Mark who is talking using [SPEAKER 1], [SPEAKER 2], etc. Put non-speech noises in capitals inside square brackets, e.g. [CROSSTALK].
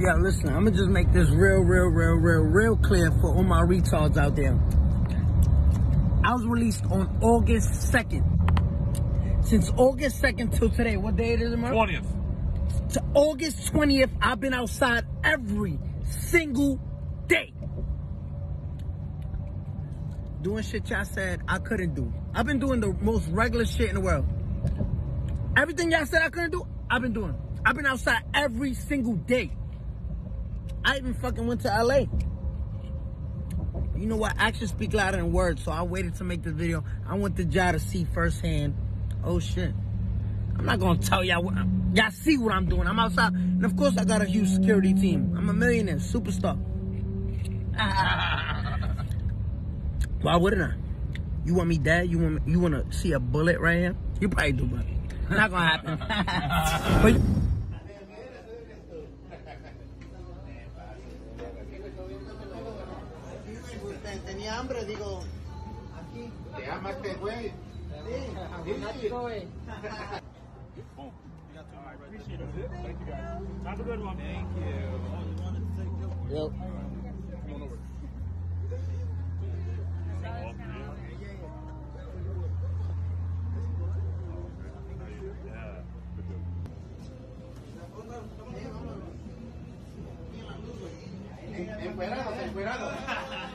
[SPEAKER 1] Yeah, listen, I'm gonna just make this real, real, real, real, real clear for all my retards out there. I was released on August 2nd. Since August 2nd till today, what day it is, Mark?
[SPEAKER 2] 20th.
[SPEAKER 1] To August 20th, I've been outside every single day. Doing shit y'all said I couldn't do. I've been doing the most regular shit in the world. Everything y'all said I couldn't do, I've been doing. I've been outside every single day. I even fucking went to LA. You know what? Actions speak louder than words, so I waited to make this video. I want the job to see firsthand. Oh shit. I'm not gonna tell y'all y'all see what I'm doing. I'm outside. And of course I got a huge security team. I'm a millionaire, superstar. [LAUGHS] Why wouldn't I? You want me dead? You want me, you wanna see a bullet right here? You probably do, but not gonna happen. [LAUGHS] but tenía hambre, digo, aquí.
[SPEAKER 3] Te ama este güey.
[SPEAKER 2] Sí. sí. Thank you